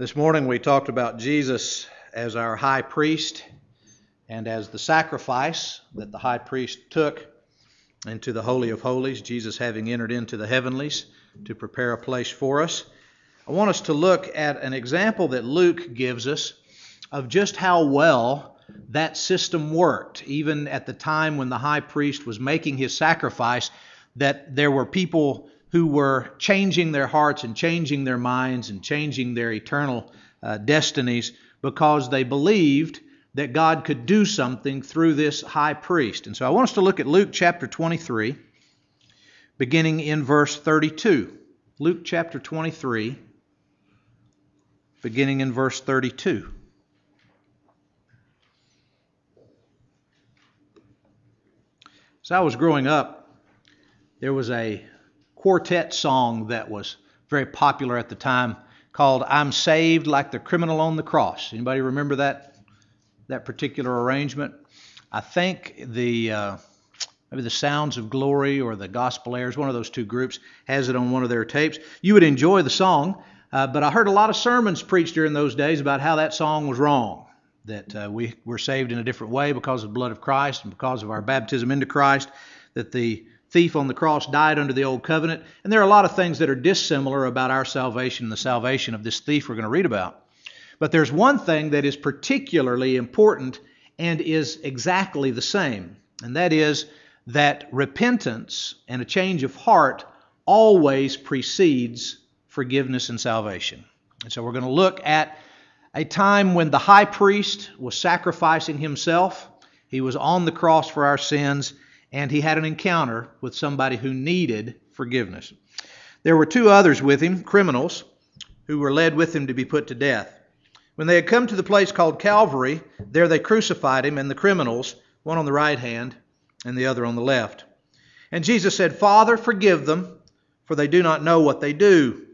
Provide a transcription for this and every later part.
This morning we talked about Jesus as our high priest and as the sacrifice that the high priest took into the Holy of Holies, Jesus having entered into the heavenlies to prepare a place for us. I want us to look at an example that Luke gives us of just how well that system worked, even at the time when the high priest was making his sacrifice, that there were people who were changing their hearts and changing their minds and changing their eternal uh, destinies because they believed that God could do something through this high priest. And so I want us to look at Luke chapter 23, beginning in verse 32. Luke chapter 23, beginning in verse 32. As I was growing up, there was a quartet song that was very popular at the time called I'm Saved Like the Criminal on the Cross. Anybody remember that that particular arrangement? I think the uh, maybe the Sounds of Glory or the Gospel Airs, one of those two groups, has it on one of their tapes. You would enjoy the song, uh, but I heard a lot of sermons preached during those days about how that song was wrong. That uh, we were saved in a different way because of the blood of Christ and because of our baptism into Christ. That the thief on the cross died under the old covenant. And there are a lot of things that are dissimilar about our salvation and the salvation of this thief we're going to read about. But there's one thing that is particularly important and is exactly the same, and that is that repentance and a change of heart always precedes forgiveness and salvation. And so we're going to look at a time when the high priest was sacrificing himself. He was on the cross for our sins, and he had an encounter with somebody who needed forgiveness. There were two others with him, criminals, who were led with him to be put to death. When they had come to the place called Calvary, there they crucified him and the criminals, one on the right hand and the other on the left. And Jesus said, Father, forgive them, for they do not know what they do.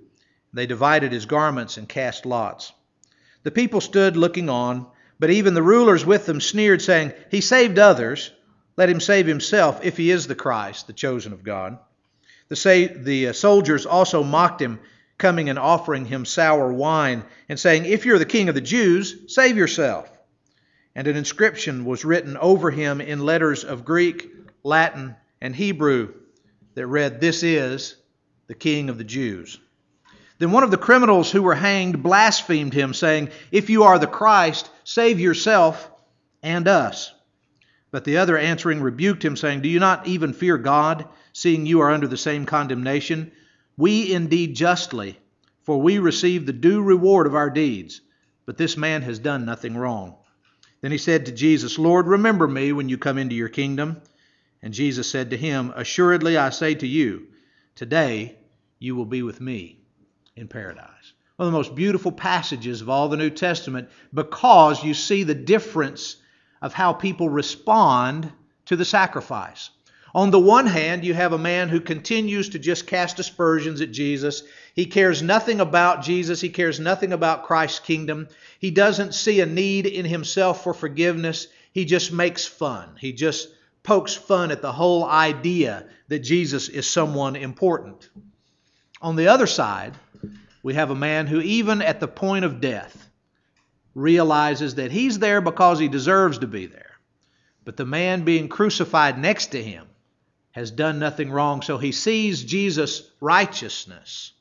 They divided his garments and cast lots. The people stood looking on, but even the rulers with them sneered, saying, He saved others. Let him save himself if he is the Christ, the chosen of God. The, the uh, soldiers also mocked him, coming and offering him sour wine, and saying, If you're the king of the Jews, save yourself. And an inscription was written over him in letters of Greek, Latin, and Hebrew that read, This is the king of the Jews. Then one of the criminals who were hanged blasphemed him, saying, If you are the Christ, save yourself and us. But the other answering rebuked him, saying, Do you not even fear God, seeing you are under the same condemnation? We indeed justly, for we receive the due reward of our deeds. But this man has done nothing wrong. Then he said to Jesus, Lord, remember me when you come into your kingdom. And Jesus said to him, Assuredly I say to you, today you will be with me in paradise. One of the most beautiful passages of all the New Testament because you see the difference of how people respond to the sacrifice. On the one hand, you have a man who continues to just cast aspersions at Jesus. He cares nothing about Jesus. He cares nothing about Christ's kingdom. He doesn't see a need in himself for forgiveness. He just makes fun. He just pokes fun at the whole idea that Jesus is someone important. On the other side, we have a man who, even at the point of death, realizes that he's there because he deserves to be there. But the man being crucified next to him has done nothing wrong, so he sees Jesus' righteousness.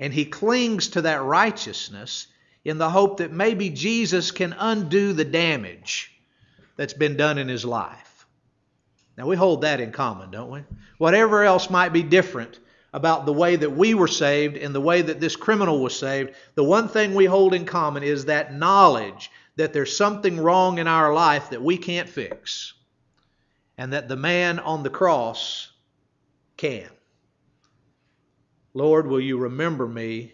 And he clings to that righteousness in the hope that maybe Jesus can undo the damage that's been done in his life. Now, we hold that in common, don't we? Whatever else might be different, about the way that we were saved and the way that this criminal was saved, the one thing we hold in common is that knowledge that there's something wrong in our life that we can't fix, and that the man on the cross can. Lord, will you remember me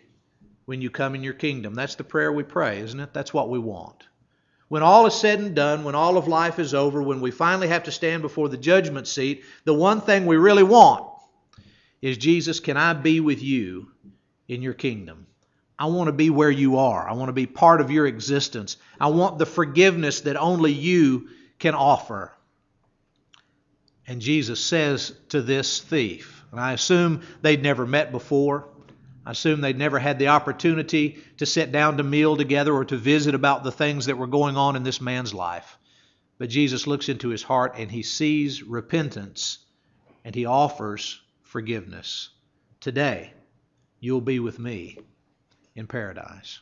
when you come in your kingdom? That's the prayer we pray, isn't it? That's what we want. When all is said and done, when all of life is over, when we finally have to stand before the judgment seat, the one thing we really want is Jesus, can I be with you in your kingdom? I want to be where you are. I want to be part of your existence. I want the forgiveness that only you can offer. And Jesus says to this thief, and I assume they'd never met before. I assume they'd never had the opportunity to sit down to meal together or to visit about the things that were going on in this man's life. But Jesus looks into his heart and he sees repentance and he offers forgiveness. Today, you'll be with me in paradise.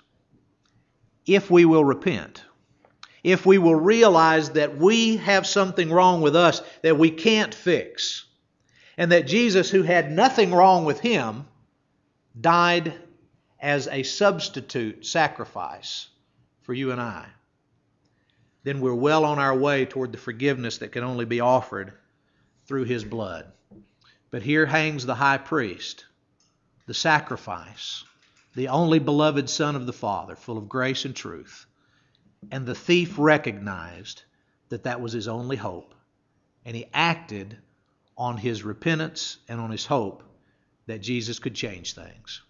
If we will repent, if we will realize that we have something wrong with us that we can't fix, and that Jesus, who had nothing wrong with him, died as a substitute sacrifice for you and I, then we're well on our way toward the forgiveness that can only be offered through his blood. But here hangs the high priest, the sacrifice, the only beloved Son of the Father, full of grace and truth. And the thief recognized that that was his only hope. And he acted on his repentance and on his hope that Jesus could change things.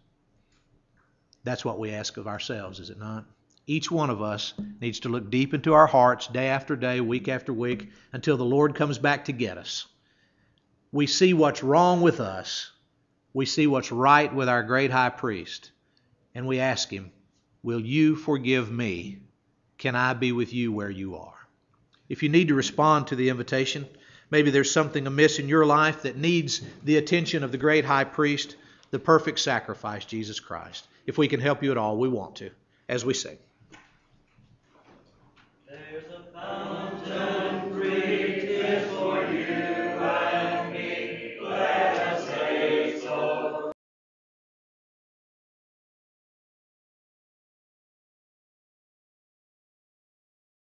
That's what we ask of ourselves, is it not? Each one of us needs to look deep into our hearts day after day, week after week, until the Lord comes back to get us. We see what's wrong with us, we see what's right with our great high priest, and we ask Him, Will you forgive me? Can I be with you where you are? If you need to respond to the invitation, Maybe there's something amiss in your life that needs the attention of the great high priest, the perfect sacrifice, Jesus Christ. If we can help you at all, we want to, as we sing.